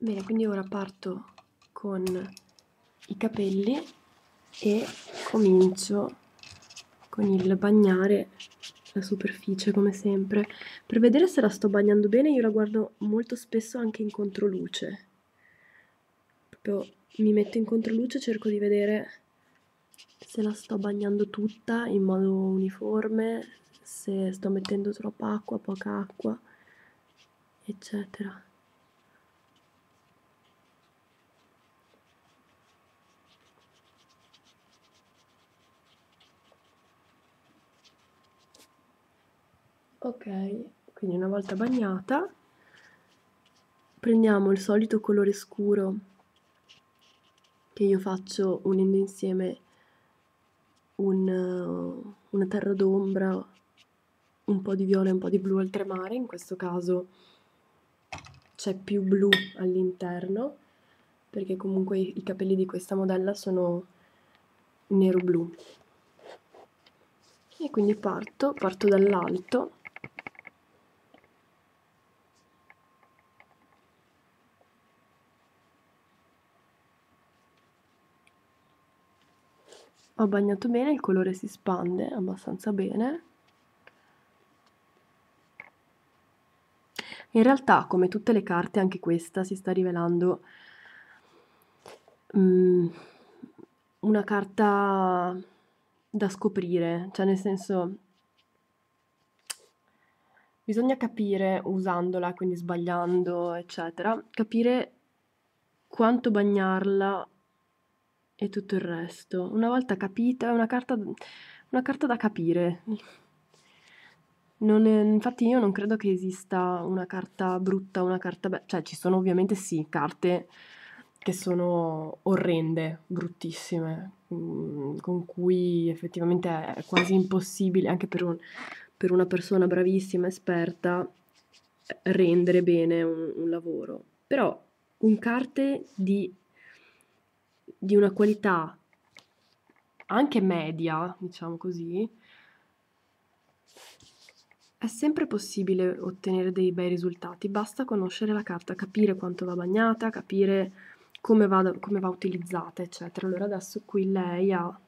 Bene, quindi ora parto con i capelli e comincio con il bagnare la superficie come sempre. Per vedere se la sto bagnando bene io la guardo molto spesso anche in controluce. Proprio mi metto in controluce e cerco di vedere se la sto bagnando tutta in modo uniforme, se sto mettendo troppa acqua, poca acqua, eccetera. Ok, quindi una volta bagnata prendiamo il solito colore scuro che io faccio unendo insieme un, uh, una terra d'ombra, un po' di viola e un po' di blu oltremare, in questo caso c'è più blu all'interno perché comunque i capelli di questa modella sono nero-blu. E quindi parto, parto dall'alto Ho bagnato bene, il colore si spande abbastanza bene. In realtà, come tutte le carte, anche questa si sta rivelando mm, una carta da scoprire, cioè nel senso bisogna capire usandola, quindi sbagliando, eccetera, capire quanto bagnarla e tutto il resto. Una volta capita, è una carta, una carta da capire. È- infatti io non credo che esista una carta brutta, una carta bella, cioè ci sono ovviamente sì carte che sono orrende, bruttissime, mm, con cui effettivamente è quasi impossibile anche per, un- per una persona bravissima, esperta, rendere bene un, un lavoro. Però un carte di di una qualità anche media, diciamo così, è sempre possibile ottenere dei bei risultati, basta conoscere la carta, capire quanto va bagnata, capire come va, come va utilizzata, eccetera. Allora adesso qui lei ha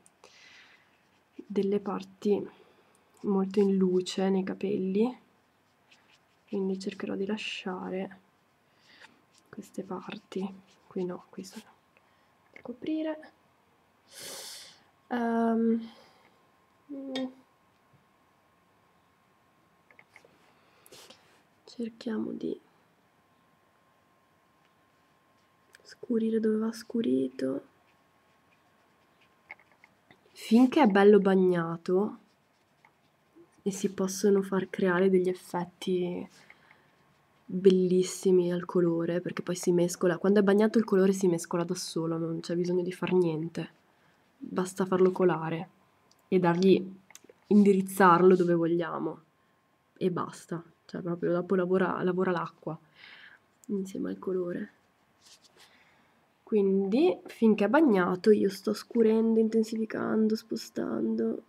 delle parti molto in luce nei capelli, quindi cercherò di lasciare queste parti. Qui no, qui sono coprire. Um, cerchiamo di scurire dove va scurito. Finché è bello bagnato e si possono far creare degli effetti bellissimi al colore, perché poi si mescola. Quando è bagnato il colore si mescola da solo, non c'è bisogno di far niente. Basta farlo colare e dargli indirizzarlo dove vogliamo e basta. Cioè proprio dopo lavora, lavora l'acqua insieme al colore. Quindi finché è bagnato io sto scurendo, intensificando, spostando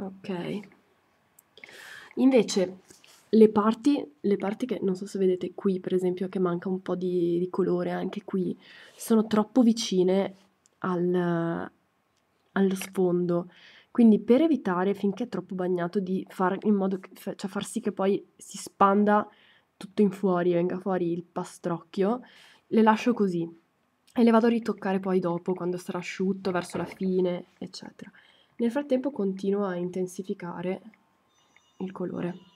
Ok. Invece le parti, le parti che non so se vedete qui, per esempio, che manca un po' di, di colore anche qui, sono troppo vicine al, allo sfondo. Quindi per evitare finché è troppo bagnato di far in modo che, cioè far sì che poi si spanda tutto in fuori, venga fuori il pastrocchio, le lascio così e le vado a ritoccare poi dopo quando sarà asciutto verso la fine, eccetera. Nel frattempo continuo a intensificare il colore.